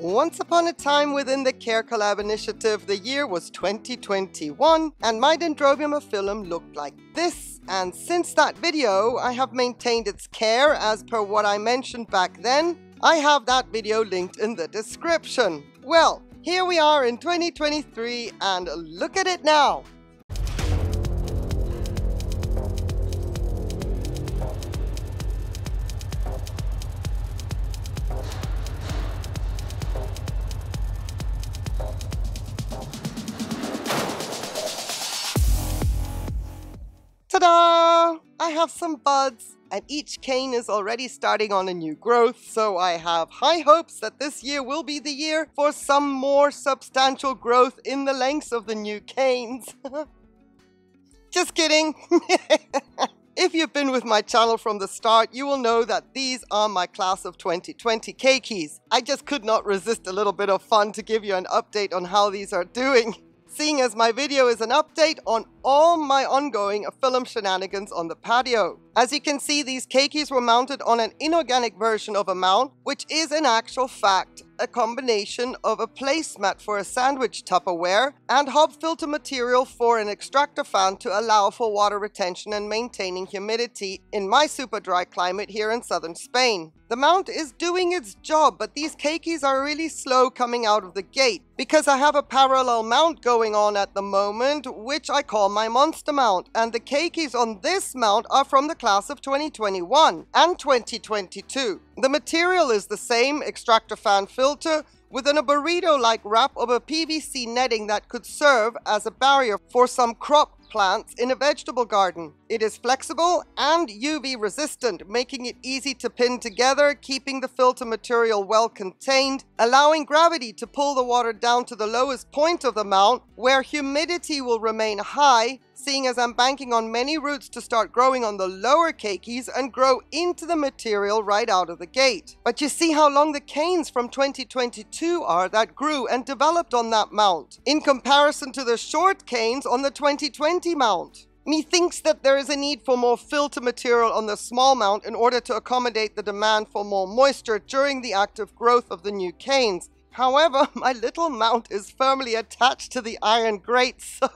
Once upon a time within the Care Collab initiative, the year was 2021, and my Dendrobium aphyllum looked like this. And since that video, I have maintained its care as per what I mentioned back then. I have that video linked in the description. Well, here we are in 2023, and look at it now. I have some buds and each cane is already starting on a new growth, so I have high hopes that this year will be the year for some more substantial growth in the lengths of the new canes. Just kidding! If you've been with my channel from the start, you will know that these are my class of 2020 keikis. I just could not resist a little bit of fun to give you an update on how these are doing seeing as my video is an update on all my ongoing film shenanigans on the patio. As you can see, these keikis were mounted on an inorganic version of a mount, which is in actual fact a combination of a placemat for a sandwich Tupperware and hob filter material for an extractor fan to allow for water retention and maintaining humidity in my super dry climate here in southern Spain. The mount is doing its job, but these keikis are really slow coming out of the gate because I have a parallel mount going on at the moment, which I call my monster mount, and the keikis on this mount are from the class of 2021 and 2022. The material is the same extractor fan filter within a burrito-like wrap of a PVC netting that could serve as a barrier for some crop plants in a vegetable garden. It is flexible and UV resistant, making it easy to pin together, keeping the filter material well contained, allowing gravity to pull the water down to the lowest point of the mount where humidity will remain high seeing as I'm banking on many roots to start growing on the lower keikis and grow into the material right out of the gate. But you see how long the canes from 2022 are that grew and developed on that mount, in comparison to the short canes on the 2020 mount. Methinks that there is a need for more filter material on the small mount in order to accommodate the demand for more moisture during the active growth of the new canes, However, my little mount is firmly attached to the iron grate, so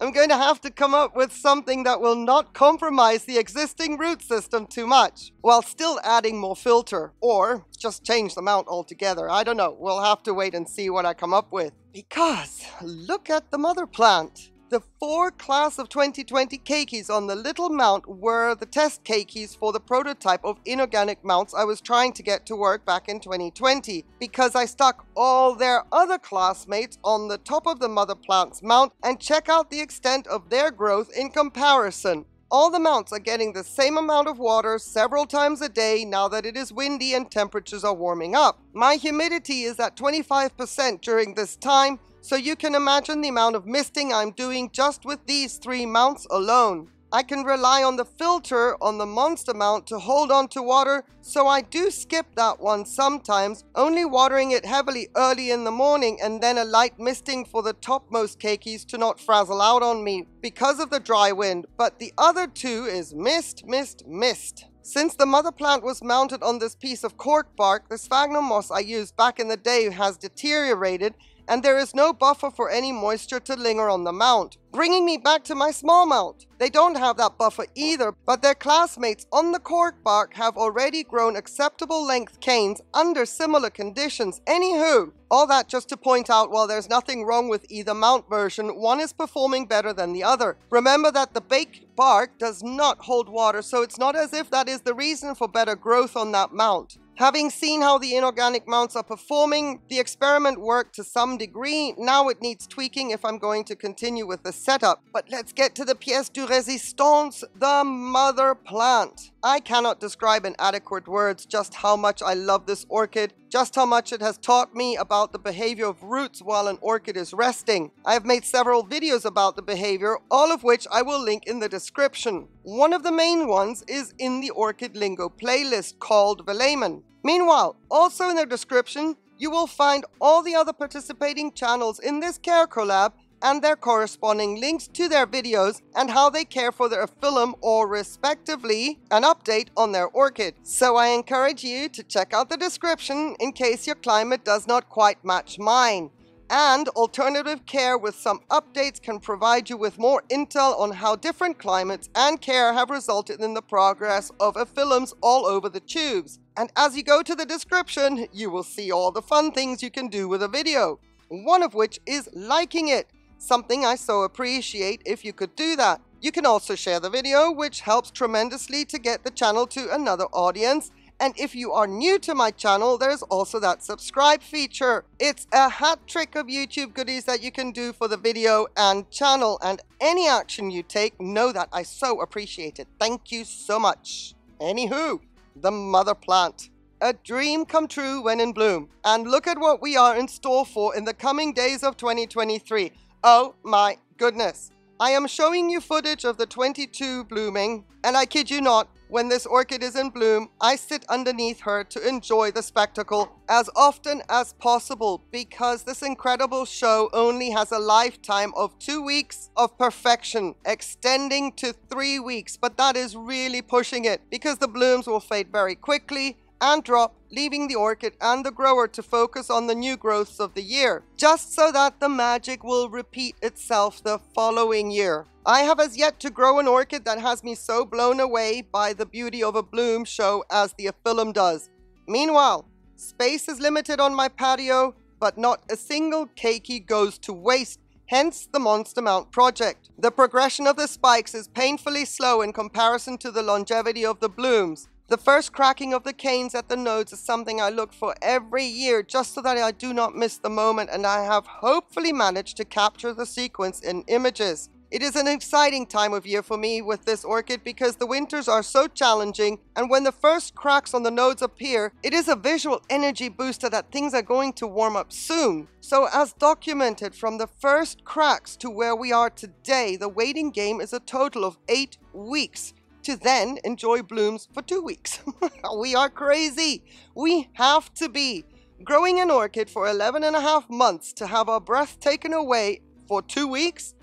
I'm going to have to come up with something that will not compromise the existing root system too much, while still adding more filter, or just change the mount altogether. I don't know, we'll have to wait and see what I come up with. Because, look at the mother plant. The four class of 2020 keikis on the little mount were the test keikis for the prototype of inorganic mounts I was trying to get to work back in 2020 because I stuck all their other classmates on the top of the mother plant's mount and check out the extent of their growth in comparison. All the mounts are getting the same amount of water several times a day now that it is windy and temperatures are warming up. My humidity is at 25% during this time so you can imagine the amount of misting I'm doing just with these three mounts alone. I can rely on the filter on the monster mount to hold on to water, so I do skip that one sometimes, only watering it heavily early in the morning and then a light misting for the topmost keikis to not frazzle out on me because of the dry wind, but the other two is mist, mist, mist. Since the mother plant was mounted on this piece of cork bark, the sphagnum moss I used back in the day has deteriorated and there is no buffer for any moisture to linger on the mount. Bringing me back to my small mount. They don't have that buffer either, but their classmates on the cork bark have already grown acceptable length canes under similar conditions. Anywho, all that just to point out while there's nothing wrong with either mount version, one is performing better than the other. Remember that the baked bark does not hold water, so it's not as if that is the reason for better growth on that mount. Having seen how the inorganic mounts are performing, the experiment worked to some degree. Now it needs tweaking if I'm going to continue with the setup. But let's get to the pièce de résistance, the mother plant. I cannot describe in adequate words just how much I love this orchid, just how much it has taught me about the behavior of roots while an orchid is resting. I have made several videos about the behavior, all of which I will link in the description. One of the main ones is in the Orchid Lingo playlist called Velamen. Meanwhile, also in the description, you will find all the other participating channels in this care collab and their corresponding links to their videos and how they care for their aphyllum or respectively an update on their orchid. So I encourage you to check out the description in case your climate does not quite match mine. And alternative care with some updates can provide you with more intel on how different climates and care have resulted in the progress of aphyllums all over the tubes. And as you go to the description, you will see all the fun things you can do with a video. One of which is liking it, something I so appreciate if you could do that. You can also share the video, which helps tremendously to get the channel to another audience and if you are new to my channel, there's also that subscribe feature. It's a hat trick of YouTube goodies that you can do for the video and channel. And any action you take, know that I so appreciate it. Thank you so much. Anywho, the mother plant. A dream come true when in bloom. And look at what we are in store for in the coming days of 2023. Oh my goodness. I am showing you footage of the 22 blooming, and I kid you not, when this orchid is in bloom, I sit underneath her to enjoy the spectacle as often as possible because this incredible show only has a lifetime of two weeks of perfection, extending to three weeks. But that is really pushing it because the blooms will fade very quickly and drop, leaving the orchid and the grower to focus on the new growths of the year, just so that the magic will repeat itself the following year. I have as yet to grow an orchid that has me so blown away by the beauty of a bloom show as the Aphyllum does. Meanwhile, space is limited on my patio, but not a single keiki goes to waste hence the Monster Mount project. The progression of the spikes is painfully slow in comparison to the longevity of the blooms. The first cracking of the canes at the nodes is something I look for every year just so that I do not miss the moment and I have hopefully managed to capture the sequence in images. It is an exciting time of year for me with this orchid because the winters are so challenging and when the first cracks on the nodes appear, it is a visual energy booster that things are going to warm up soon. So as documented from the first cracks to where we are today, the waiting game is a total of 8 weeks to then enjoy blooms for two weeks. we are crazy. We have to be. Growing an orchid for 11 and a half months to have our breath taken away for two weeks?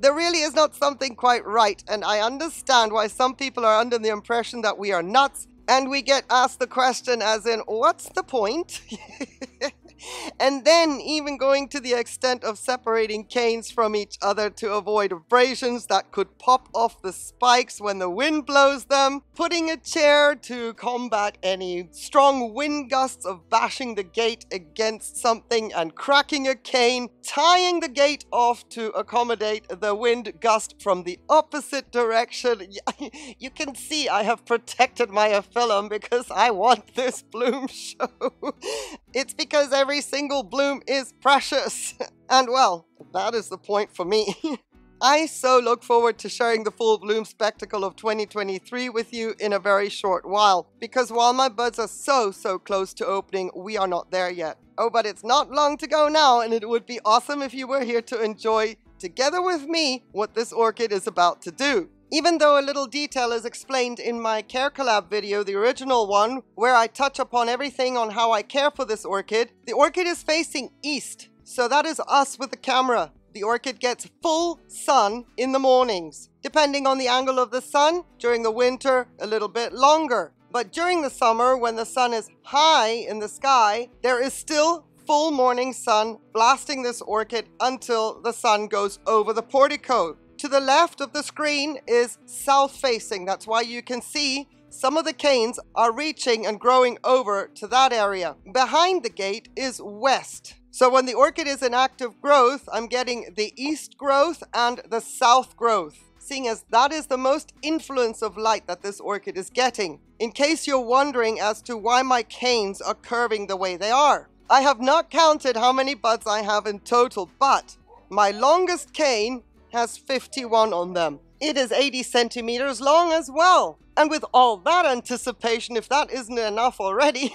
There really is not something quite right, and I understand why some people are under the impression that we are nuts, and we get asked the question as in, what's the point? and then even going to the extent of separating canes from each other to avoid abrasions that could pop off the spikes when the wind blows them, putting a chair to combat any strong wind gusts of bashing the gate against something and cracking a cane, tying the gate off to accommodate the wind gust from the opposite direction. You can see I have protected my aphyllum because I want this bloom show. It's because every single bloom is precious. And well, that is the point for me. I so look forward to sharing the full bloom spectacle of 2023 with you in a very short while, because while my buds are so, so close to opening, we are not there yet. Oh, but it's not long to go now, and it would be awesome if you were here to enjoy, together with me, what this orchid is about to do. Even though a little detail is explained in my Care Collab video, the original one, where I touch upon everything on how I care for this orchid, the orchid is facing east. So that is us with the camera. The orchid gets full sun in the mornings. Depending on the angle of the sun, during the winter, a little bit longer. But during the summer, when the sun is high in the sky, there is still full morning sun blasting this orchid until the sun goes over the portico. To the left of the screen is south facing. That's why you can see some of the canes are reaching and growing over to that area. Behind the gate is west. So when the orchid is in active growth, I'm getting the east growth and the south growth, seeing as that is the most influence of light that this orchid is getting. In case you're wondering as to why my canes are curving the way they are. I have not counted how many buds I have in total, but my longest cane has 51 on them. It is 80 centimeters long as well. And with all that anticipation, if that isn't enough already,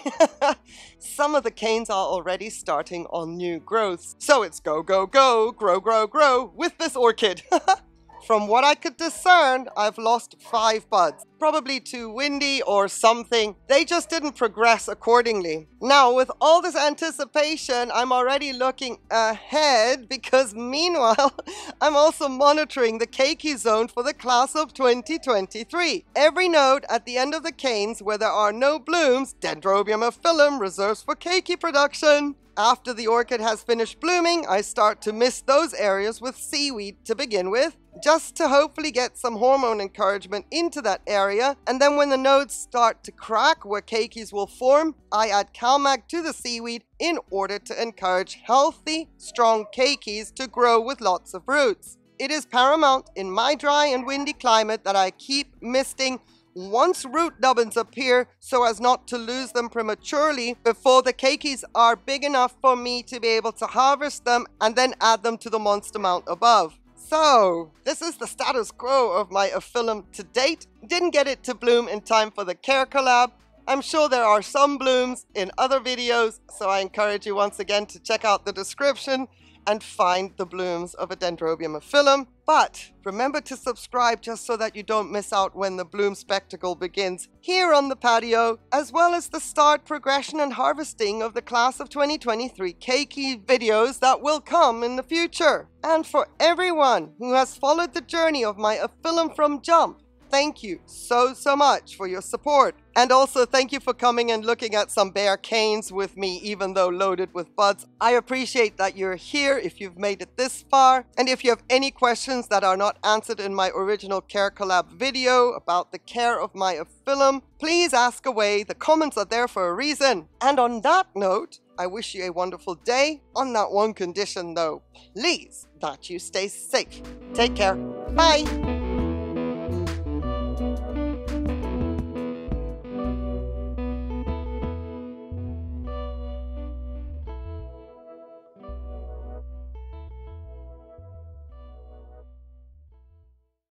some of the canes are already starting on new growths. So it's go, go, go, grow, grow, grow with this orchid. from what I could discern, I've lost five buds. Probably too windy or something. They just didn't progress accordingly. Now, with all this anticipation, I'm already looking ahead because meanwhile, I'm also monitoring the keiki zone for the class of 2023. Every node at the end of the canes where there are no blooms, Dendrobium of aphyllum reserves for keiki production. After the orchid has finished blooming, I start to mist those areas with seaweed to begin with, just to hopefully get some hormone encouragement into that area. And then when the nodes start to crack where keikis will form, I add CalMag to the seaweed in order to encourage healthy, strong keikis to grow with lots of roots. It is paramount in my dry and windy climate that I keep misting once root nubbins appear so as not to lose them prematurely before the keikis are big enough for me to be able to harvest them and then add them to the monster mount above. So, this is the status quo of my aphyllum to date. Didn't get it to bloom in time for the care collab. I'm sure there are some blooms in other videos, so I encourage you once again to check out the description and find the blooms of a Dendrobium aphyllum. But remember to subscribe just so that you don't miss out when the bloom spectacle begins here on the patio, as well as the start, progression, and harvesting of the class of 2023 keiki videos that will come in the future. And for everyone who has followed the journey of my aphyllum from jump, thank you so, so much for your support. And also, thank you for coming and looking at some bare canes with me, even though loaded with buds. I appreciate that you're here if you've made it this far. And if you have any questions that are not answered in my original Care Collab video about the care of my aphyllum, please ask away. The comments are there for a reason. And on that note, I wish you a wonderful day. On that one condition, though, please that you stay safe. Take care. Bye.